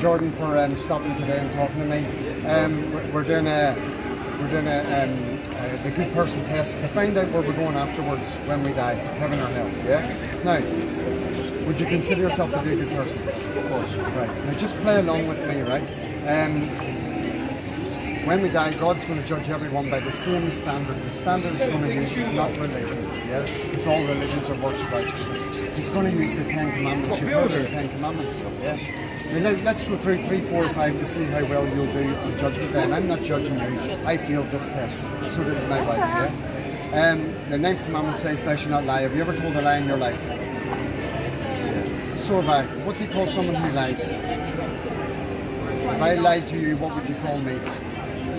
Jordan for um, stopping today and talking to me. Um, we're, doing a we're doing a, um, a the good person test to find out where we're going afterwards when we die, heaven or hell. Yeah. Now, would you consider yourself to be a good person? Of course. Right. Now, just play along with me, right? Um, when we die, God's going to judge everyone by the same standard. The standard is going to use is not religion, yeah? Because all religions are works righteousness. He's going to use the Ten Commandments. You've heard of the Ten Commandments, yeah? Let- let's go through three, four, five to see how well you'll do on judgment day. And I'm not judging you. I failed this test. So did my wife, yeah? Um, the ninth commandment says, Thou shalt not lie. Have you ever told a lie in your life? So have I. What do you call someone who lies? If I lied to you, what would you call me?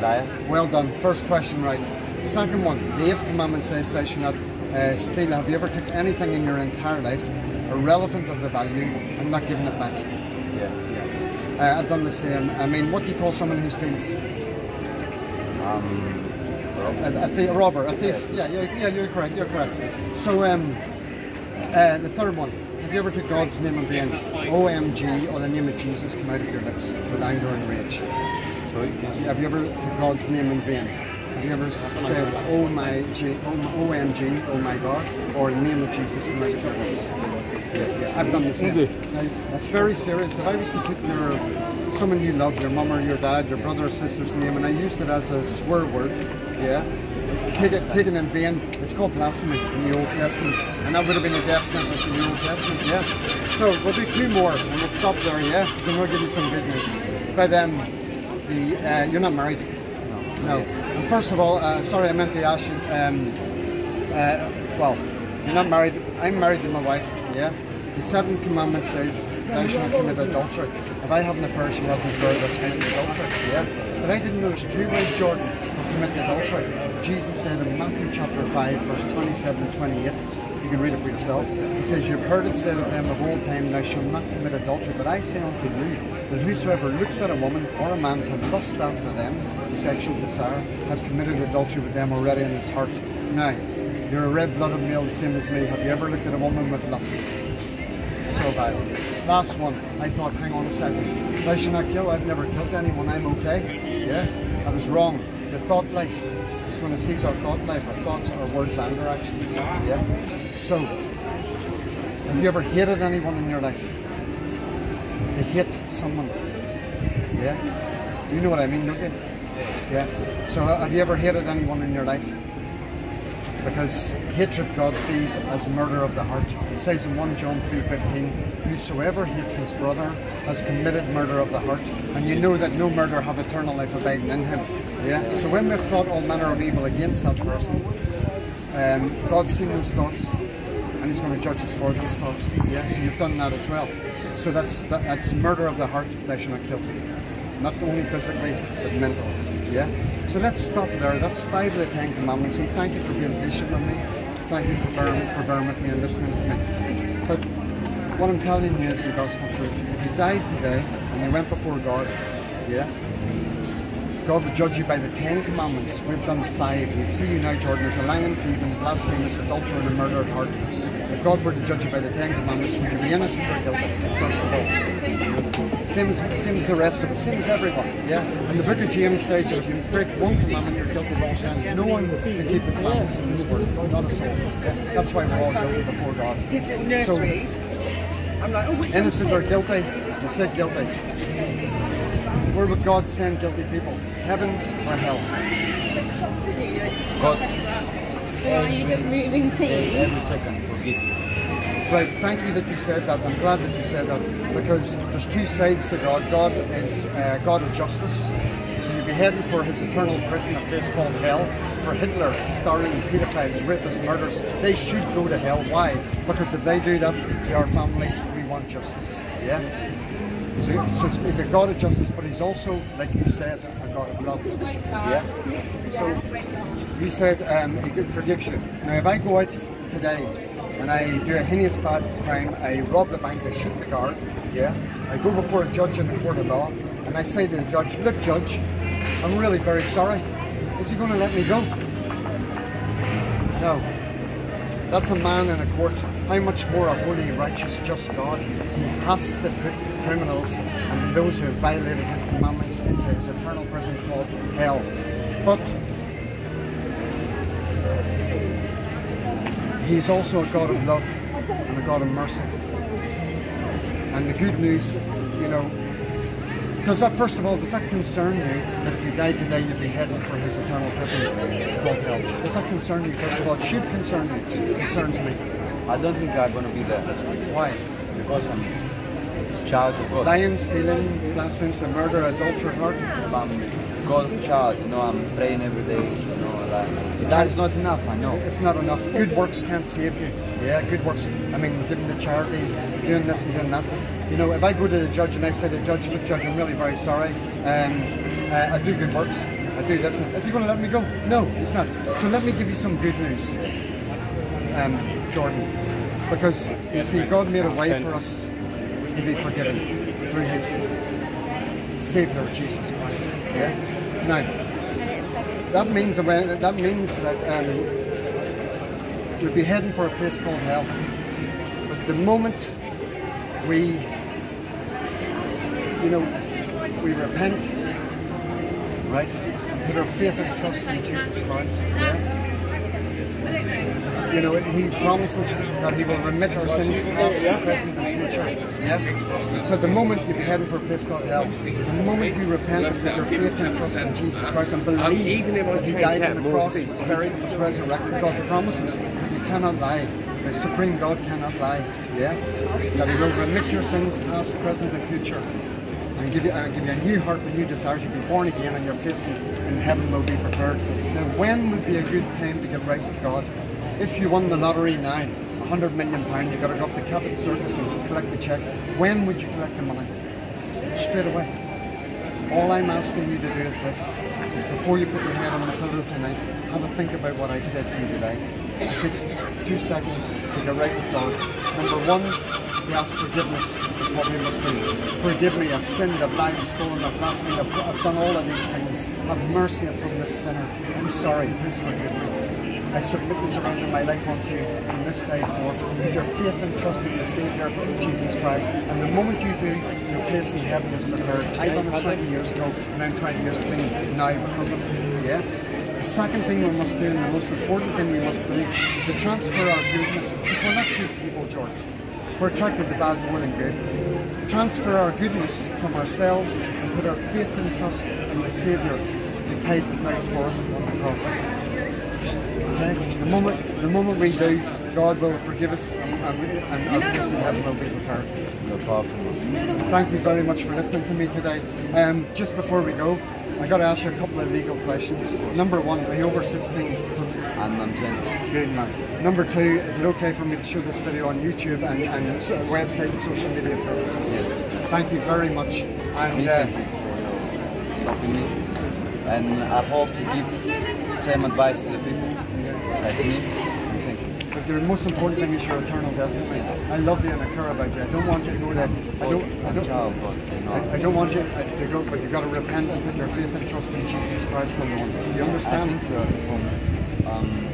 Liar. Well done. First question right. Second one, the eighth commandment says thou shalt not uh, steal. Have you ever took anything in your entire life irrelevant of the value and not given it back? Yeah. Uh, I've done the same. I mean, what do you call someone who steals? Um, A, a, thief, robber, a thief. Yeah, yeah, yeah, you're correct, you're correct. So, um, uh, the third one, have you ever took God's name in vain? OMG, or the name of Jesus come out of your lips with anger and rage? sorry. Have you ever took God's name in vain? Have you ever said, oh my, G, oh my OMG, oh my God, or the name of Jesus come out of your lips? Yeah, I've done the same. Now, that's very serious. If I was to take your, someone you love, your mum or your dad, your brother or sister's name, and I used it as a swear word, yeah, taken in vain, it's called blasphemy in the Old Testament, and that would have been a death sentence in the Old Testament, yeah. So we'll do two more, and we'll stop there, yeah, because I'm going to give you some good news. But um, the uh, you're not married. No. And first of all, uh, sorry, I meant to ask you. Um, uh, well, you're not married. I'm married to my wife. Yeah. The seventh commandment says, "Thou shalt commit adultery." If I have an affair, she has an affair. That's committing adultery. Yeah. But I didn't know there's two ways, Jordan, of committing adultery. Jesus said in Matthew chapter five, verse 27 and 28 can read it for yourself. He says, You've heard it said of them of old time, Thou shalt not commit adultery. But I say unto you, that whosoever looks at a woman or a man to lust after them, the sexual desire, has committed adultery with them already in his heart. Now, you're a red blooded male, the same as me. Have you ever looked at a woman with lust? So bad. Last one. I thought, hang on a second. Thou shalt not kill. I've never killed anyone. I'm okay. Yeah? I was wrong. The thought life is going to seize our thought life, our thoughts, our words, and our actions. Yeah? So, have you ever hated anyone in your life? To hate someone. Yeah? You know what I mean, don't you? Yeah. So, have you ever hated anyone in your life? because hatred God sees as murder of the heart. It says in 1 John 3.15, Whosoever hates his brother has committed murder of the heart, and you know that no murder have eternal life abiding in him. Yeah? So when we've thought all manner of evil against that person, um, God's seen those thoughts, and He's going to judge us for those thoughts. Yes, so you've done that as well. So that's that, that's murder of the heart, shalt not kill. Not only physically, but mentally. Yeah? So let's stop there. That's five of the Ten Commandments, and thank you for being patient with me. Thank you for bearing, for bearing with me and listening to me. But what I'm telling you is the gospel truth. If you died today and you went before God, yeah, God would judge you by the Ten Commandments. We've done five. You'd see you now, Jordan, as a lying, thieving, blasphemous, adulterer, and a murderer at heart. If God were to judge you by the Ten Commandments, would you be innocent or guilty? First of all. Same as, same as the rest of us, same as everyone. Yeah? And the book of James says that if you break one commandment, you're guilty of all ten. No one can keep the commandments in this world, not a soul. Yeah? That's why we're all guilty before God. his little nursery. I'm like, oh, Innocent or guilty? You said guilty. Where would God send guilty people? Heaven or hell? God, Or are you just moving things? every second, forgive. Right, thank you that you said that. I'm glad that you said that because there's two sides to God. God is uh, God of justice. So you'd be heading for his eternal prison, a place called hell. For Hitler, Stalin, pedophiles, rapists, murderers, they should go to hell. Why? Because if they do that to our family, we want justice. Yeah? So, so it's he's a God of justice, but he's also, like you said, a God of love. Yeah? So you said um, he forgives you. Now, if I go out today and I do a heinous bad crime, I rob the bank, I shoot the guard, yeah, I go before a judge in a court of law, and I say to the judge, look, judge, I'm really very sorry. Is he going to let me go? No. That's a man in a court. How much more a holy, righteous, just God? He has to put criminals and those who have violated his commandments into his eternal prison called hell. But he's also a God of love and a God of mercy. And the good news, you know, does that, first of all, does that concern you that if you died today you'd be heading for his eternal prison called hell? Does that concern you, first of all? It should concern you. It concerns me. I don't think I'm gonna be there Why? because I'm a child of God. Lying, stealing, blasphemies, and murder, adultery, murder. I'm God's child, you know, I'm praying every day, you know, like that is not enough, I know. It's not enough. Good works can't save you. Yeah, good works. I mean, giving the charity, doing this and doing that. You know, if I go to the judge and I say to the judge, look, judge, I'm really very sorry. Um, uh, I do good works. I do this. Is he going to let me go? No, he's not. So let me give you some good news, um, Jordan. Because, you see, God made a way for us to be forgiven through his Savior, Jesus Christ. Yeah? Now, that means that means that um, we'll be heading for a place called hell. But the moment we, you know, we repent, right, put our faith and trust in Jesus Christ, yeah. You know, he promises that he will remit our sins, past, present, and future. Yeah. So the moment you be heading for a place called hell, the moment you repent and put your faith and trust in Jesus Christ and believe um, even if I that he died on the cross, was buried, was resurrected, God promises, because he cannot lie. The supreme God cannot lie. Yeah. That he will remit your sins, past, present, and future. And give you, uh, give you a new heart and new desires. You'll be born again, and your place in, in heaven will be prepared. Now, when would be a good time to get right with God? If you won the lottery now, a hundred million pound, you've got to go up to Cabot Circus and collect the check. When would you collect the money? Straight away. All I'm asking you to do is this: is before you put your head on the pillow tonight, have a think about what I said to you today. It takes two seconds to get right with God. Number one, to ask forgiveness is what we must do. Forgive me, I've sinned, I've lied, I've stolen, I've blasphemed, I've, I've done all of these things. Have mercy upon this sinner. I'm sorry, please forgive me. I submit the surrender my life unto you from this day forth. Put your faith and trust in the Saviour, Jesus Christ. And the moment you do, your place in heaven is prepared. I done it 20 years ago, and I'm 20 years clean now because of it. Yeah? The second thing we must do, and the most important thing we must do, is to transfer our goodness. Because we're not good people, George. We're attracted to bad more than good. Transfer our goodness from ourselves and put our faith and trust in the Saviour who paid the price for us on the cross. Okay? The moment, the moment we do, God will forgive us and, our place in heaven will be prepared. You're powerful. Thank you very much for listening to me today. Um, just before we go, I got to ask you a couple of legal questions. Number one, are you over 16? I'm, I'm 20. Good man. Number two, is it okay for me to show this video on YouTube and, and website and social media purposes? Yes. Thank you very much. And uh, thank you me. And I hope to give same advice to the people like me. But the most important thing is your eternal destiny. I love you and I care about you. I don't want you to go to. I don't. I don't. child, but you know. I, I don't want you to go, but you've got to repent and put your faith and trust in Jesus Christ alone. Do you understand? um.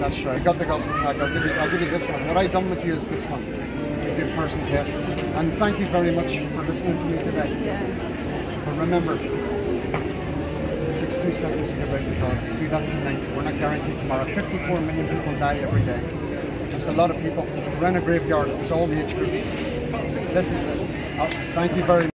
That's right. I got the gospel track. I'll give you. I'll give you this one. What I've done with you is this one. The good person test. And thank you very much for listening to me today. But remember, takes seconds right with God. Do that tonight. We're not guaranteed tomorrow. 54 million people die every day. It's a lot of people. We're in a graveyard. It's all the age groups. Listen, uh, thank you very much.